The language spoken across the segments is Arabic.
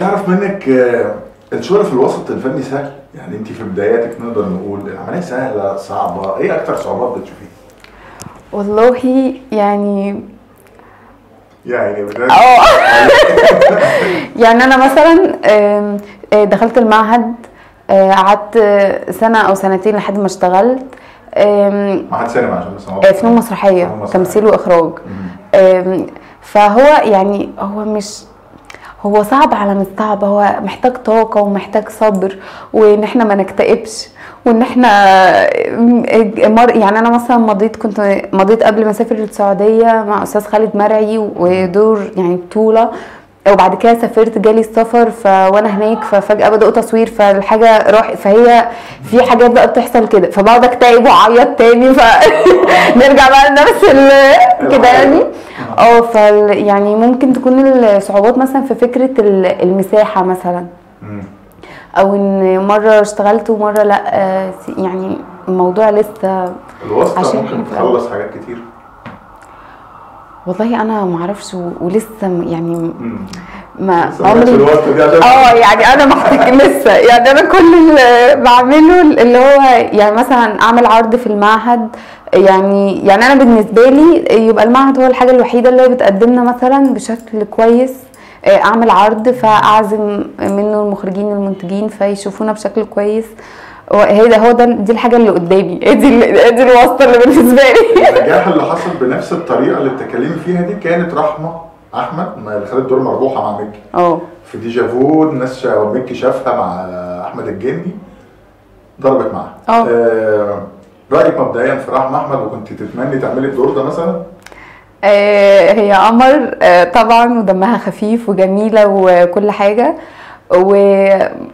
نعرف منك آه، الشغل في الوسط الفني سهل؟ يعني انت في بداياتك نقدر نقول العملية سهلة صعبة. إيه أكتر صعوبات بتشوفيها؟ والله يعني يعني آه. يعني أنا مثلا آه، دخلت المعهد آه، قعدت سنة أو سنتين لحد ما اشتغلت معهد سينما عشان بس آه، فنون مسرحية. تمثيل وإخراج. فهو يعني هو مش هو صعب على مش صعب هو محتاج طاقة ومحتاج صبر وإن إحنا ما نكتئبش وإن إحنا يعني أنا مثلا مضيت كنت مضيت قبل ما أسافر السعودية مع أستاذ خالد مرعي ودور يعني بطولة وبعد كده سافرت جالي السفر ف وأنا هناك ففجأة بدأوا تصوير فالحاجة راح فهي في حاجات بقى بتحصل كده فبقعد أكتئب وأعيط تاني فنرجع بقى لنفس كده يعني. آه فال يعني ممكن تكون الصعوبات مثلا في فكرة ال- المساحة مثلا مم. أو إن مرة اشتغلت ومرة لأ آه، يعني الموضوع لسه الواسطة عشان ممكن تخلص حاجات كتير والله أنا معرفش و- ولسه يعني مم. ما عمري آه يعني أنا محتاج لسه. يعني أنا كل اللي بعمله اللي هو يعني مثلا أعمل عرض في المعهد. يعني يعني أنا بالنسبة لي يبقى المعهد هو الحاجة الوحيدة اللي بتقدمنا مثلا بشكل كويس. آه، أعمل عرض فأعزم منه المخرجين المنتجين فيشوفونا بشكل كويس. هي ده هو ده دي الحاجة اللي قدامي. هي دي ال- دي الواسطة اللي بالنسبة لي. النجاح اللي حصل بنفس الطريقة اللي بتتكلمي فيها دي كانت رحمة؟ أحمد ما اللي خدت دور مربوحه مع مكي آه في ديجافو الناس شا- مكي شافها مع أحمد الجندي ضربت معاها آه. رأيك مبدئيا في رحمه أحمد وكنت تتمني تعملي الدور ده مثلا؟ آه، هي قمر آه، طبعا ودمها خفيف وجميلة وكل حاجة. و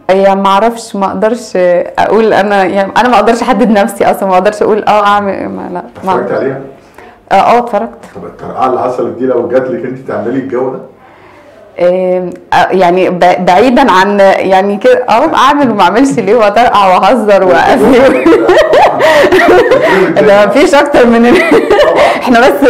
يعني ما أعرفش ما أقدرش أقول أنا يعني أنا ما أقدرش أحدد نفسي أصلا ما أقدرش أقول آه أعمل ما لا ما اتفرجت. عليها؟ آه آه اتفرجت طب الطرقعه اللي حصلت دي لو جات لك انت تعملي الجو ده آه، آه، يعني بعيدا عن يعني كده آه اعمل وما اعملش ليه واطرقع واهزر واقفل ده مفيش أكتر من إحنا بس